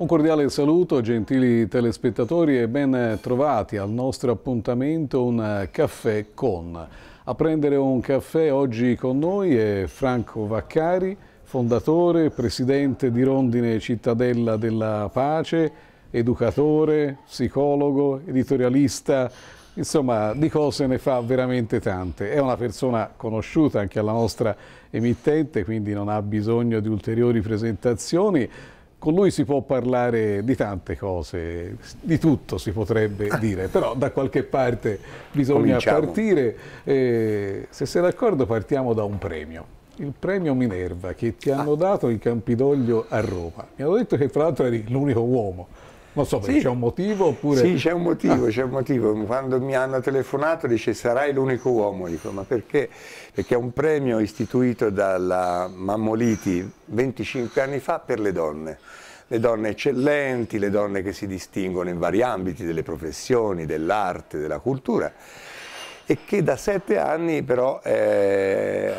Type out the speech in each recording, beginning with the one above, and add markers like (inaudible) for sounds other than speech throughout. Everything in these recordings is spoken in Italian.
Un cordiale saluto, gentili telespettatori e ben trovati al nostro appuntamento Un caffè con. A prendere un caffè oggi con noi è Franco Vaccari, fondatore, presidente di Rondine Cittadella della Pace, educatore, psicologo, editorialista, insomma di cose ne fa veramente tante. È una persona conosciuta anche alla nostra emittente, quindi non ha bisogno di ulteriori presentazioni. Con lui si può parlare di tante cose, di tutto si potrebbe ah. dire, però da qualche parte bisogna Cominciamo. partire. Eh, se sei d'accordo partiamo da un premio il premio Minerva che ti hanno ah. dato in Campidoglio a Roma. Mi hanno detto che fra l'altro eri l'unico uomo. Non so, sì. c'è un motivo oppure... Sì, c'è un motivo, ah. c'è un motivo. Quando mi hanno telefonato dice sarai l'unico uomo. Dico, ma perché? Perché è un premio istituito dalla Mammoliti 25 anni fa per le donne. Le donne eccellenti, le donne che si distinguono in vari ambiti delle professioni, dell'arte, della cultura e che da sette anni però eh,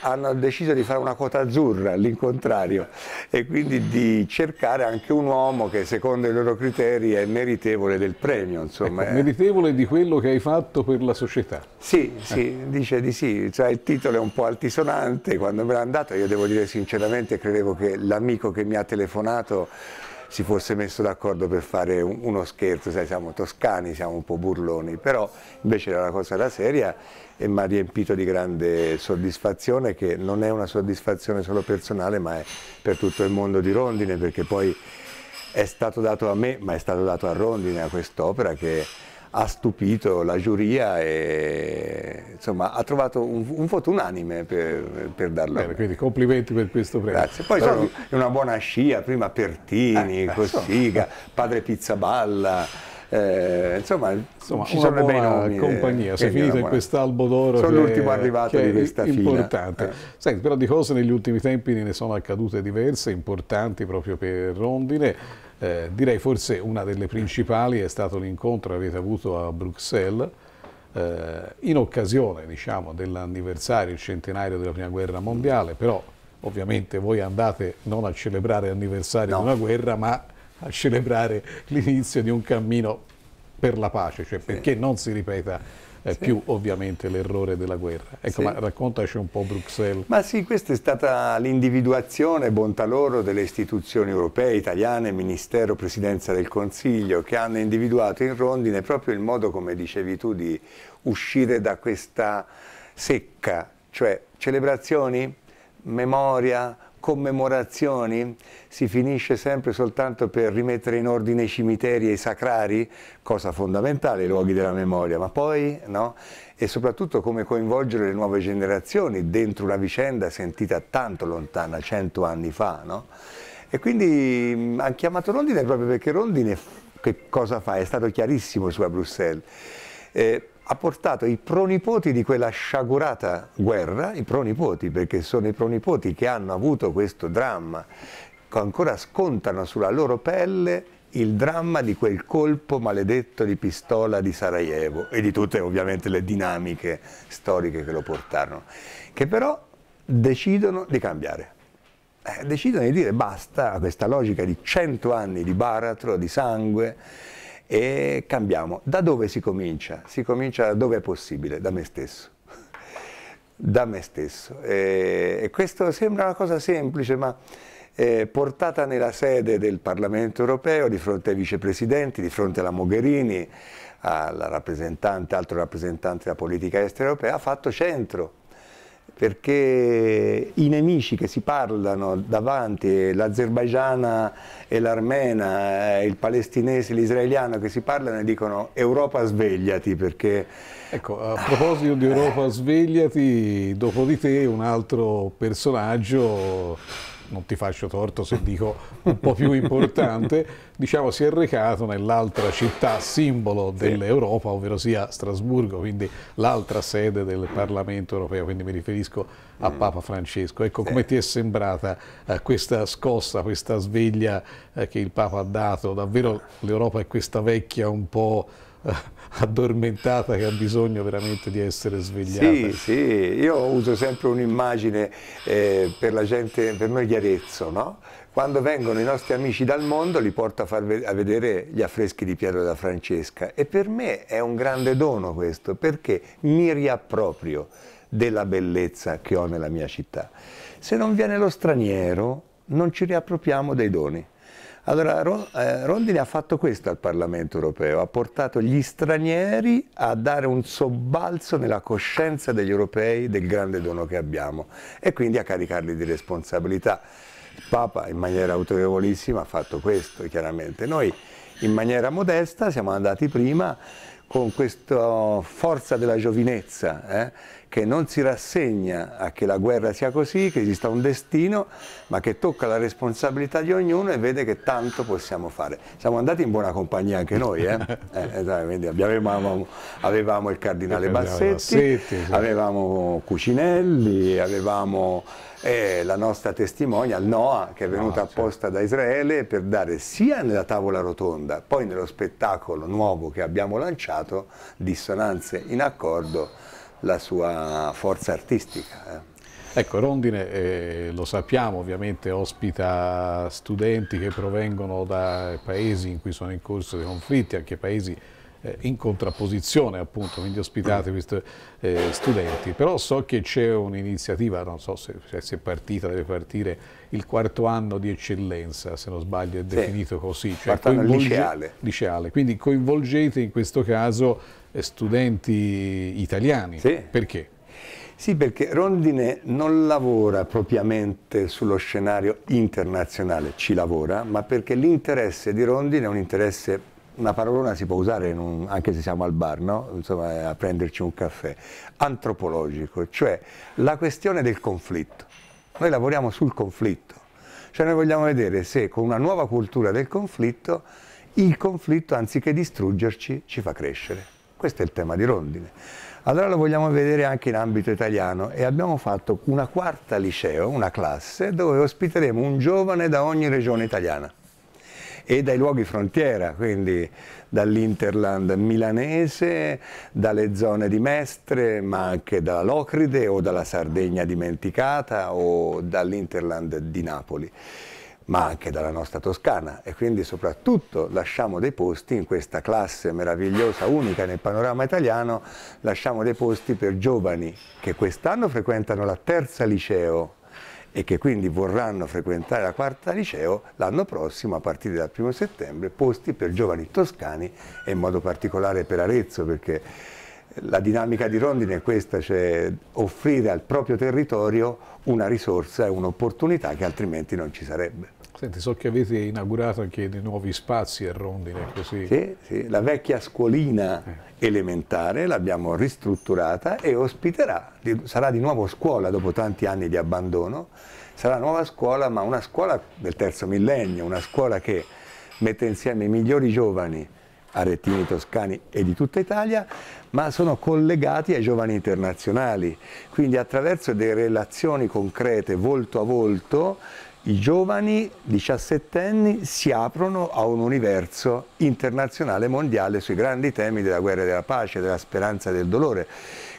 hanno deciso di fare una quota azzurra, all'incontrario, e quindi di cercare anche un uomo che secondo i loro criteri è meritevole del premio. Insomma. Ecco, meritevole di quello che hai fatto per la società. Sì, sì, eh. dice di sì, cioè, il titolo è un po' altisonante, quando me l'ha dato io devo dire sinceramente credevo che l'amico che mi ha telefonato si fosse messo d'accordo per fare uno scherzo, sai, siamo toscani, siamo un po' burloni, però invece era una cosa da seria e mi ha riempito di grande soddisfazione che non è una soddisfazione solo personale ma è per tutto il mondo di Rondine perché poi è stato dato a me ma è stato dato a Rondine a quest'opera che ha stupito la giuria e insomma, ha trovato un, un voto unanime per, per darlo. Bene, quindi complimenti per questo premio. Grazie. Poi Però... sono una buona scia, prima Pertini, eh, Cossiga, padre Pizzaballa. Eh, insomma, insomma, ci sono bei nomi. compagnia, sei finito in quest'albo d'oro. Sono l'ultimo arrivato di questa fila. Importante. Eh. Senti, però di cose negli ultimi tempi ne sono accadute diverse, importanti proprio per Rondine. Eh, direi forse una delle principali è stato l'incontro che avete avuto a Bruxelles eh, in occasione diciamo, dell'anniversario, il centenario della prima guerra mondiale, però ovviamente voi andate non a celebrare l'anniversario no. di una guerra ma a celebrare l'inizio di un cammino per la pace, cioè perché non si ripeta eh, sì. più ovviamente l'errore della guerra. Ecco, sì. ma raccontaci un po' Bruxelles. Ma sì, questa è stata l'individuazione, bontà loro, delle istituzioni europee, italiane, Ministero, Presidenza del Consiglio, che hanno individuato in rondine proprio il modo, come dicevi tu, di uscire da questa secca, cioè celebrazioni, memoria, commemorazioni si finisce sempre soltanto per rimettere in ordine i cimiteri e i sacrari, cosa fondamentale, i luoghi della memoria, ma poi, no? E soprattutto come coinvolgere le nuove generazioni dentro una vicenda sentita tanto lontana, cento anni fa, no? E quindi hanno chiamato Rondine proprio perché Rondine che cosa fa? È stato chiarissimo su a Bruxelles. Eh, ha portato i pronipoti di quella sciagurata guerra, i pronipoti perché sono i pronipoti che hanno avuto questo dramma, che ancora scontano sulla loro pelle il dramma di quel colpo maledetto di pistola di Sarajevo e di tutte ovviamente le dinamiche storiche che lo portarono, che però decidono di cambiare. Eh, decidono di dire basta a questa logica di cento anni di baratro, di sangue, e cambiamo. Da dove si comincia? Si comincia da dove è possibile, da me stesso. (laughs) da me stesso. E, e questo sembra una cosa semplice, ma eh, portata nella sede del Parlamento europeo, di fronte ai vicepresidenti, di fronte alla Mogherini, alla rappresentante, altro rappresentante della politica estera europea, ha fatto centro perché i nemici che si parlano davanti, l'Azerbaigiana e l'Armena, il palestinese e l'israeliano che si parlano e dicono Europa svegliati perché... Ecco, a proposito di Europa svegliati, dopo di te un altro personaggio non ti faccio torto se dico un po' più importante, (laughs) diciamo si è recato nell'altra città simbolo dell'Europa, ovvero sia Strasburgo, quindi l'altra sede del Parlamento europeo, quindi mi riferisco a mm. Papa Francesco. Ecco, come ti è sembrata eh, questa scossa, questa sveglia eh, che il Papa ha dato? Davvero l'Europa è questa vecchia un po' addormentata che ha bisogno veramente di essere svegliata. Sì, sì, io uso sempre un'immagine eh, per la gente, per noi di Arezzo, no? quando vengono i nostri amici dal mondo li porto a far a vedere gli affreschi di Pietro da Francesca e per me è un grande dono questo perché mi riapproprio della bellezza che ho nella mia città. Se non viene lo straniero non ci riappropriamo dei doni. Allora eh, Rondini ha fatto questo al Parlamento europeo, ha portato gli stranieri a dare un sobbalzo nella coscienza degli europei del grande dono che abbiamo e quindi a caricarli di responsabilità. Il Papa in maniera autorevolissima ha fatto questo chiaramente. Noi in maniera modesta siamo andati prima con questa forza della giovinezza eh, che non si rassegna a che la guerra sia così, che esista un destino, ma che tocca la responsabilità di ognuno e vede che tanto possiamo fare. Siamo andati in buona compagnia anche noi, eh? (laughs) eh, avevamo, avevamo, il cardinale Bassetti, sì. avevamo Cucinelli, avevamo è la nostra testimonial Noah che è venuta no, apposta certo. da Israele per dare sia nella tavola rotonda, poi nello spettacolo nuovo che abbiamo lanciato, dissonanze in accordo, la sua forza artistica. Eh. Ecco, Rondine, eh, lo sappiamo, ovviamente ospita studenti che provengono da paesi in cui sono in corso dei conflitti, anche paesi in contrapposizione appunto, quindi ospitate questi eh, studenti, però so che c'è un'iniziativa, non so se, se, è partita, deve partire il quarto anno di eccellenza, se non sbaglio è definito sì. così, cioè liceale. liceale. Quindi coinvolgete in questo caso eh, studenti italiani, sì. perché? Sì, perché Rondine non lavora propriamente sullo scenario internazionale, ci lavora, ma perché l'interesse di Rondine è un interesse una parolona si può usare un, anche se siamo al bar, no? Insomma, a prenderci un caffè, antropologico, cioè la questione del conflitto. Noi lavoriamo sul conflitto, cioè noi vogliamo vedere se con una nuova cultura del conflitto il conflitto anziché distruggerci ci fa crescere. Questo è il tema di Rondine. Allora lo vogliamo vedere anche in ambito italiano e abbiamo fatto una quarta liceo, una classe, dove ospiteremo un giovane da ogni regione italiana e dai luoghi frontiera, quindi dall'Interland milanese, dalle zone di Mestre, ma anche dalla Locride o dalla Sardegna dimenticata o dall'Interland di Napoli ma anche dalla nostra Toscana. E quindi soprattutto lasciamo dei posti in questa classe meravigliosa, unica nel panorama italiano, lasciamo dei posti per giovani che quest'anno frequentano la terza liceo e che quindi vorranno frequentare la quarta liceo l'anno prossimo a partire dal primo settembre posti per giovani toscani e in modo particolare per Arezzo perché la dinamica di Rondine è questa, cioè offrire al proprio territorio una risorsa e un'opportunità che altrimenti non ci sarebbe. Senti, so che avete inaugurato anche dei nuovi spazi a Rondine, così. Sì, sì, la vecchia scuolina eh. elementare l'abbiamo ristrutturata e ospiterà, sarà di nuovo scuola dopo tanti anni di abbandono, sarà nuova scuola, ma una scuola del terzo millennio, una scuola che mette insieme i migliori giovani aretini, toscani e di tutta Italia, ma sono collegati ai giovani internazionali, quindi attraverso delle relazioni concrete, volto a volto, i giovani diciassettenni si aprono a un universo internazionale mondiale sui grandi temi della guerra e della pace, della speranza e del dolore.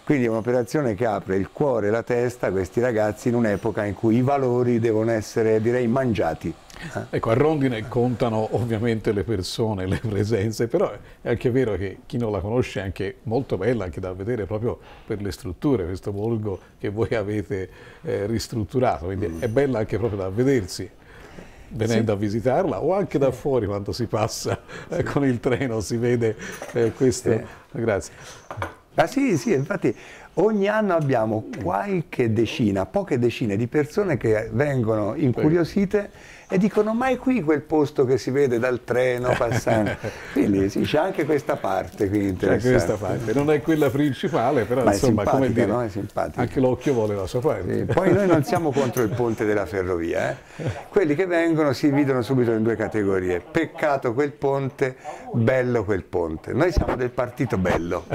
Quindi è un'operazione che apre il cuore e la testa a questi ragazzi in un'epoca in cui i valori devono essere, direi, mangiati. Eh? Ecco, a Rondine contano ovviamente le persone, le presenze, però è anche vero che chi non la conosce è anche molto bella, anche da vedere proprio per le strutture, questo volgo che voi avete eh, ristrutturato, quindi mm. è bella anche proprio da vedersi venendo sì. a visitarla o anche da fuori quando si passa eh, sì. con il treno si vede eh, questo. Sì. Grazie. Ah sì, sì, infatti ogni anno abbiamo qualche decina, poche decine di persone che vengono incuriosite e dicono ma è qui quel posto che si vede dal treno (laughs) passando? Quindi sì, c'è anche questa parte qui c'è questa parte. Non è quella principale però ma insomma come dire no? anche l'occhio vuole la sua parte. Sì, poi noi non siamo contro il ponte della ferrovia eh? quelli che vengono si dividono subito in due categorie. Peccato quel ponte bello quel ponte. Noi siamo del partito bello.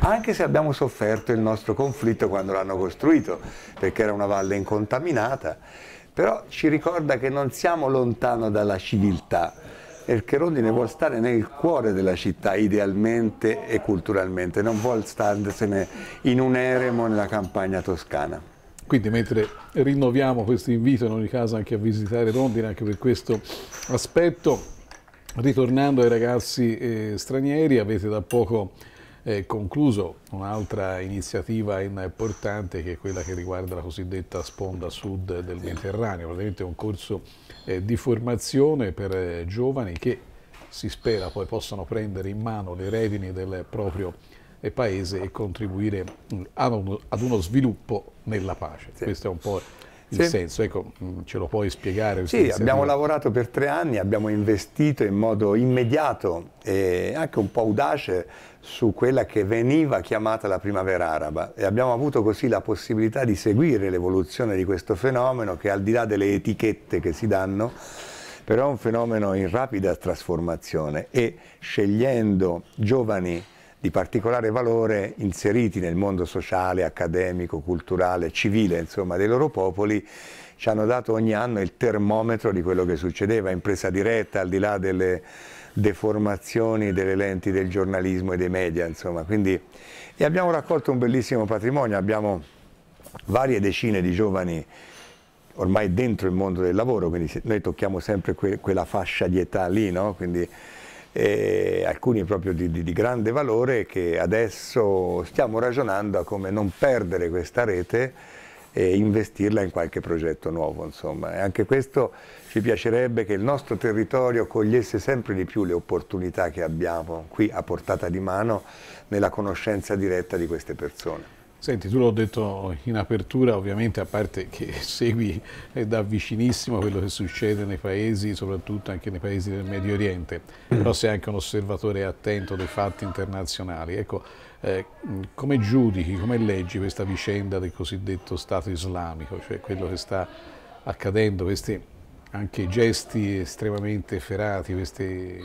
Anche se abbiamo sofferto il nostro conflitto quando l'hanno costruito perché era una valle incontaminata però ci ricorda che non siamo lontano dalla civiltà, perché Rondine vuole stare nel cuore della città idealmente e culturalmente, non vuole starsene in un eremo nella campagna toscana. Quindi mentre rinnoviamo questo invito in ogni caso anche a visitare Rondine anche per questo aspetto, ritornando ai ragazzi eh, stranieri, avete da poco eh, concluso un'altra iniziativa importante che è quella che riguarda la cosiddetta sponda sud del Mediterraneo, praticamente un corso eh, di formazione per eh, giovani che si spera poi possano prendere in mano le redini del proprio eh, paese e contribuire mm, ad uno, ad uno sviluppo nella pace. Sì. Questo è un po' il sì. senso, ecco, mm, ce lo puoi spiegare? Sì, abbiamo lavorato per tre anni, abbiamo investito in modo immediato e anche un po' audace su quella che veniva chiamata la primavera araba. E abbiamo avuto così la possibilità di seguire l'evoluzione di questo fenomeno che al di là delle etichette che si danno però è un fenomeno in rapida trasformazione. E scegliendo giovani di particolare valore inseriti nel mondo sociale, accademico, culturale, civile, insomma, dei loro popoli, ci hanno dato ogni anno il termometro di quello che succedeva. In presa diretta, al di là delle deformazioni delle lenti del giornalismo e dei media, insomma. Quindi, e abbiamo raccolto un bellissimo patrimonio, abbiamo varie decine di giovani ormai dentro il mondo del lavoro, quindi noi tocchiamo sempre que quella fascia di età lì, no? quindi eh, alcuni proprio di, di, di, grande valore che adesso stiamo ragionando a come non perdere questa rete e investirla in qualche progetto nuovo. Insomma. E anche questo ci piacerebbe che il nostro territorio cogliesse sempre di più le opportunità che abbiamo qui a portata di mano nella conoscenza diretta di queste persone. Senti, tu l'ho detto in apertura, ovviamente a parte che segui da vicinissimo quello che succede nei paesi, soprattutto anche nei paesi del Medio Oriente, però sei anche un osservatore attento dei fatti internazionali. Ecco, eh, come giudichi, come leggi questa vicenda del cosiddetto Stato islamico, cioè quello che sta accadendo, questi anche gesti estremamente efferati, queste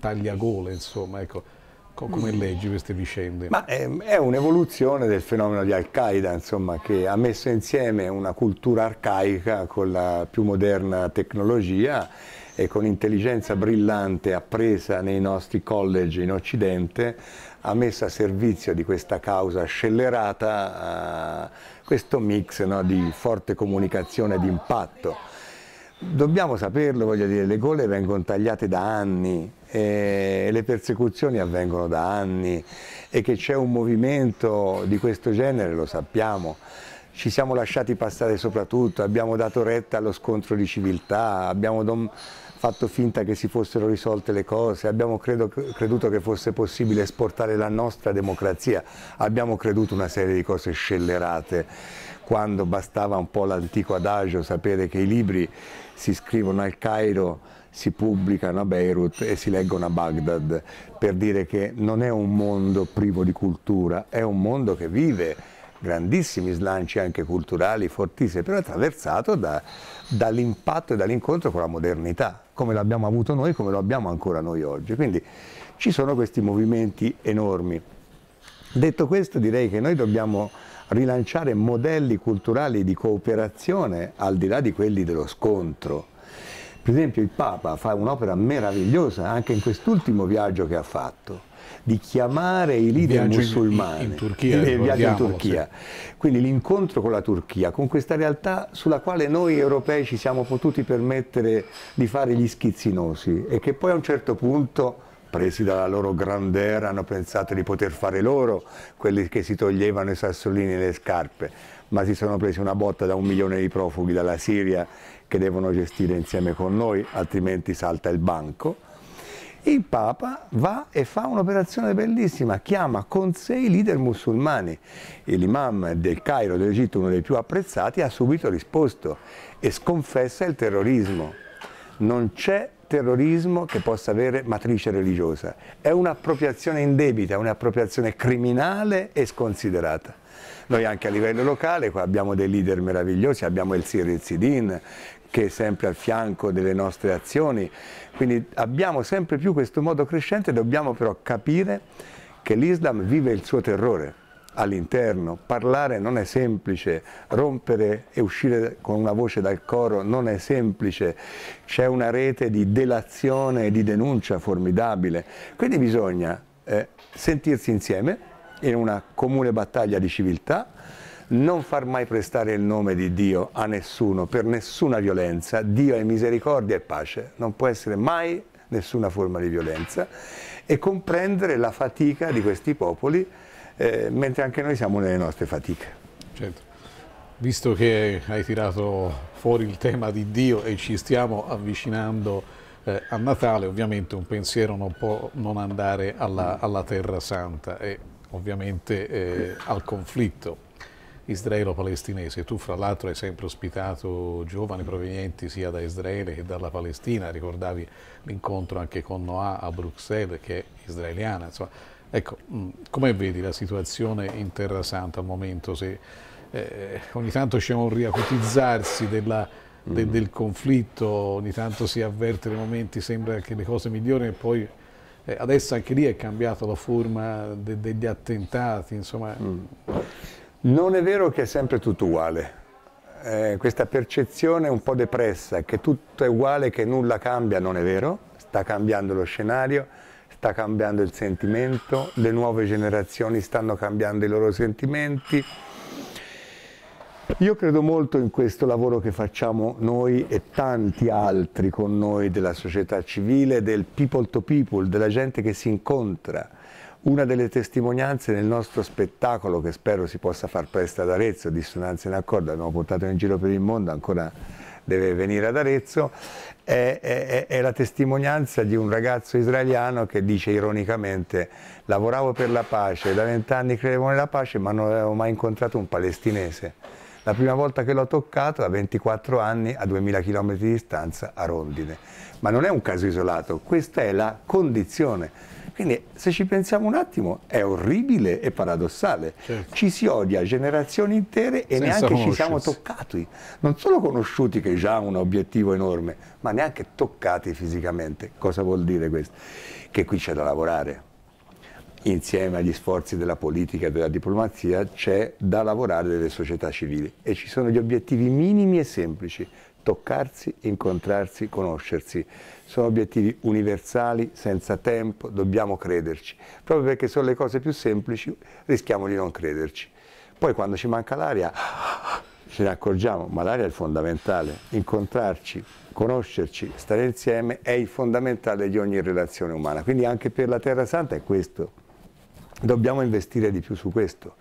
tagliagole, insomma, ecco, come leggi queste vicende? Ma è, è un'evoluzione del fenomeno di Al-Qaeda, insomma, che ha messo insieme una cultura arcaica con la più moderna tecnologia e con intelligenza brillante appresa nei nostri college in Occidente ha messo a servizio di questa causa scellerata uh, questo mix no, di forte comunicazione e di impatto. Dobbiamo saperlo, voglio dire, le gole vengono tagliate da anni, le persecuzioni avvengono da anni e che c'è un movimento di questo genere lo sappiamo. Ci siamo lasciati passare soprattutto, abbiamo dato retta allo scontro di civiltà, abbiamo fatto finta che si fossero risolte le cose, abbiamo credo, creduto che fosse possibile esportare la nostra democrazia, abbiamo creduto una serie di cose scellerate, quando bastava un po' l'antico adagio sapere che i libri si scrivono al Cairo si pubblicano a Beirut e si leggono a Baghdad per dire che non è un mondo privo di cultura, è un mondo che vive grandissimi slanci anche culturali, fortissimi, però attraversato da, dall'impatto e dall'incontro con la modernità, come l'abbiamo avuto noi, come lo abbiamo ancora noi oggi. Quindi ci sono questi movimenti enormi. Detto questo direi che noi dobbiamo rilanciare modelli culturali di cooperazione al di là di quelli dello scontro, per esempio il Papa fa un'opera meravigliosa anche in quest'ultimo viaggio che ha fatto di chiamare i leader musulmani in, in Turchia, il viaggio in Turchia. Sì. Quindi l'incontro con la Turchia, con questa realtà sulla quale noi europei ci siamo potuti permettere di fare gli schizzinosi e che poi a un certo punto presi dalla loro grandera hanno pensato di poter fare loro quelli che si toglievano i sassolini e le scarpe, ma si sono presi una botta da un milione di profughi dalla Siria che devono gestire insieme con noi, altrimenti salta il banco. Il Papa va e fa un'operazione bellissima, chiama con sé i leader musulmani. L'imam del Cairo, dell'Egitto, uno dei più apprezzati, ha subito risposto e sconfessa il terrorismo. Non c'è terrorismo che possa avere matrice religiosa, è un'appropriazione indebita, un'appropriazione criminale e sconsiderata. Noi anche a livello locale abbiamo dei leader meravigliosi, abbiamo il Sir Zidin che è sempre al fianco delle nostre azioni, quindi abbiamo sempre più questo modo crescente, dobbiamo però capire che l'Islam vive il suo terrore all'interno, parlare non è semplice, rompere e uscire con una voce dal coro non è semplice, c'è una rete di delazione e di denuncia formidabile, quindi bisogna eh, sentirsi insieme in una comune battaglia di civiltà, non far mai prestare il nome di Dio a nessuno per nessuna violenza, Dio è misericordia e pace, non può essere mai nessuna forma di violenza. E comprendere la fatica di questi popoli eh, mentre anche noi siamo nelle nostre fatiche. Certo. Visto che hai tirato fuori il tema di Dio e ci stiamo avvicinando eh, a Natale, ovviamente un pensiero non può non andare alla, alla Terra Santa e ovviamente eh, al conflitto israelo-palestinese. Tu fra l'altro hai sempre ospitato giovani provenienti sia da Israele che dalla Palestina, ricordavi l'incontro anche con Noah a Bruxelles che è israeliana. Insomma, ecco, mm, come vedi la situazione in Terra Santa al momento? Se, eh, ogni tanto c'è un riacutizzarsi della, de, mm. del conflitto, ogni tanto si avverte nei momenti, sembra che le cose migliorino e poi eh, adesso anche lì è cambiata la forma de, degli attentati, insomma... Mm. Non è vero che è sempre tutto uguale. Eh, questa percezione un po' depressa, che tutto è uguale, che nulla cambia, non è vero. Sta cambiando lo scenario, sta cambiando il sentimento, le nuove generazioni stanno cambiando i loro sentimenti. Io credo molto in questo lavoro che facciamo noi e tanti altri con noi della società civile, del people to people, della gente che si incontra, una delle testimonianze nel nostro spettacolo, che spero si possa far presto ad Arezzo, Dissonanza in accordo, abbiamo portato in giro per il mondo, ancora deve venire ad Arezzo, è, è, è, la testimonianza di un ragazzo israeliano che dice ironicamente lavoravo per la pace, da vent'anni credevo nella pace ma non avevo mai incontrato un palestinese. La prima volta che l'ho toccato a 24 anni a 2000 km di distanza a Rondine. Ma non è un caso isolato, questa è la condizione quindi se ci pensiamo un attimo è orribile e paradossale. Certo. Ci si odia generazioni intere e Senza neanche ci siamo toccati. Non solo conosciuti che già hanno un obiettivo enorme, ma neanche toccati fisicamente. Cosa vuol dire questo? Che qui c'è da lavorare. Insieme agli sforzi della politica e della diplomazia c'è da lavorare delle società civili e ci sono gli obiettivi minimi e semplici toccarsi, incontrarsi, conoscersi. Sono obiettivi universali, senza tempo, dobbiamo crederci. Proprio perché sono le cose più semplici, rischiamo di non crederci. Poi quando ci manca l'aria, (gasps) ce ne accorgiamo, ma l'aria è il fondamentale. Incontrarci, conoscerci, stare insieme è il fondamentale di ogni relazione umana. Quindi anche per la Terra Santa è questo. Dobbiamo investire di più su questo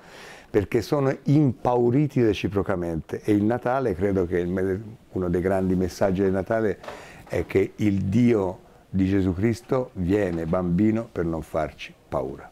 perché sono impauriti reciprocamente e il Natale, credo che il, uno dei grandi messaggi del Natale è che il Dio di Gesù Cristo viene bambino per non farci paura.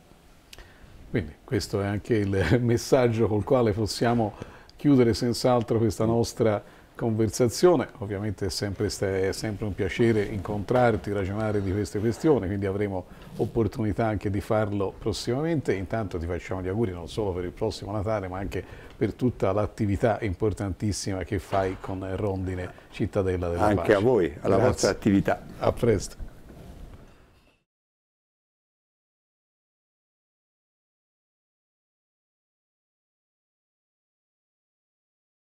Quindi questo è anche il (laughs) messaggio col quale possiamo chiudere senz'altro questa nostra conversazione. Ovviamente è sempre, è sempre, un piacere incontrarti, ragionare di queste questioni, quindi avremo opportunità anche di farlo prossimamente. Intanto ti facciamo gli auguri non solo per il prossimo Natale, ma anche per tutta l'attività importantissima che fai con Rondine Cittadella della anche Pace. Anche a voi, alla Grazie. vostra attività. A presto.